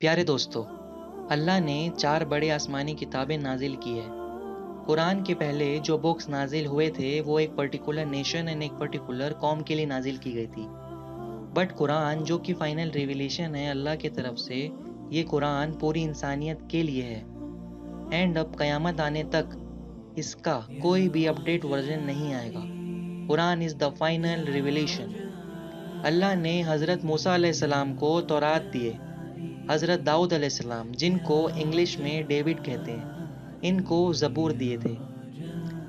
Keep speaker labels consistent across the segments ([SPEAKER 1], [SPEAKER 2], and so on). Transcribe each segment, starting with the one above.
[SPEAKER 1] प्यारे दोस्तों, अल्लाह ने चार बड़े आसमानी किताबें नाजिल की है। कुरान के पहले जो बुक्स नाजिल हुए थे, वो एक पर्टिकुलर नेशन एंड एक पर्टिकुलर कौम के लिए नाजिल की गई थी। बट कुरान जो कि फाइनल रिविलेशन है अल्लाह की तरफ़ से, ये कुरान पूरी इंसानियत के लिए है। एंड अब क़यामत आने तक इसका कोई भी अपडेट वर्जन नहीं आएगा। Quran is the final revelation Allah ने हज़रत मूसा सलाम को तौरात दिए। हज़रत दाऊद अलैहिस्सलाम, जिनको इंग्लिश में डेविड कहते हैं, इनको ज़बूर दिए थे।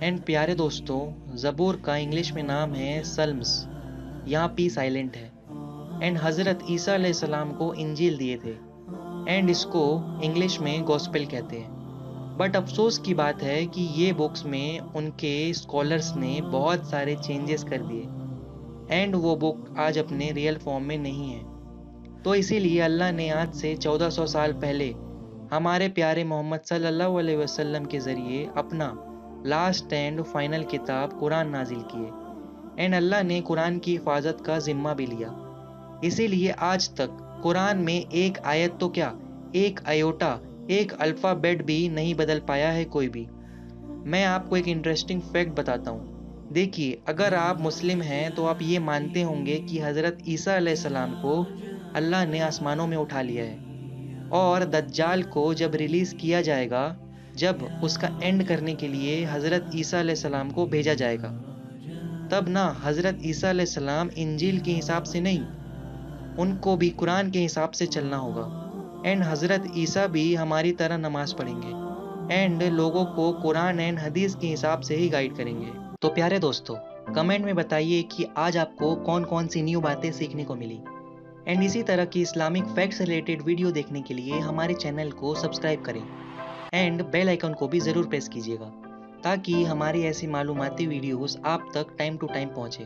[SPEAKER 1] एंड प्यारे दोस्तों, ज़बूर का इंग्लिश में नाम है सल्म्स, यहाँ पी साइलेंट है। एंड हज़रत ईसा अलैहिस्सलाम को इंजील दिए थे, एंड इसको इंग्लिश में गॉस्पेल कहते हैं। बट अफसोस की बात है कि ये बुक्स में उनके स्कॉलर्स ने बहुत सारे चेंजेस कर दिए, एंड वो बुक आज अपने रियल फॉर्म में नहीं है। तो इसीलिए अल्लाह ने आज से 1400 साल पहले हमारे प्यारे मोहम्मद सल्लल्लाहु अलैहि वसल्लम के ज़रिए अपना लास्ट एंड फाइनल किताब कुरान नाजिल किए। एंड अल्लाह ने कुरान की हिफाजत का ज़िम्मा भी लिया। इसीलिए आज तक कुरान में एक आयत तो क्या, एक अयोटा एक अल्फ़ाबेट भी नहीं बदल पाया है कोई भी। मैं आपको एक इंटरेस्टिंग फैक्ट बताता हूँ। देखिए, अगर आप मुस्लिम हैं तो आप ये मानते होंगे कि हज़रत ईसा सलाम को अल्लाह ने आसमानों में उठा लिया है। और दज्जाल को जब रिलीज़ किया जाएगा, जब उसका एंड करने के लिए हज़रत ईसा सलाम को भेजा जाएगा, तब ना हज़रत ईसा सलाम इंजील के हिसाब से नहीं, उनको भी कुरान के हिसाब से चलना होगा। एंड हज़रत ईसा भी हमारी तरह नमाज़ पढ़ेंगे। एंड लोगों को कुरान एंड हदीस के हिसाब से ही गाइड करेंगे। तो प्यारे दोस्तों कमेंट में बताइए कि आज आपको कौन कौन सी न्यू बातें सीखने को मिली। एंड इसी तरह की इस्लामिक फैक्ट्स रिलेटेड वीडियो देखने के लिए हमारे चैनल को सब्सक्राइब करें। एंड बेल आइकन को भी ज़रूर प्रेस कीजिएगा, ताकि हमारी ऐसी मालूमती वीडियोस आप तक टाइम टू टाइम पहुँचे।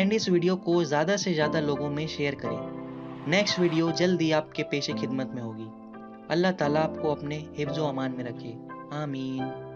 [SPEAKER 1] एंड इस वीडियो को ज़्यादा से ज़्यादा लोगों में शेयर करें। नेक्स्ट वीडियो जल्दी आपके पेशे खिदमत में होगी। अल्लाह ताला आपको अपने हिफ्ज़ अमान में रखे। आमीन।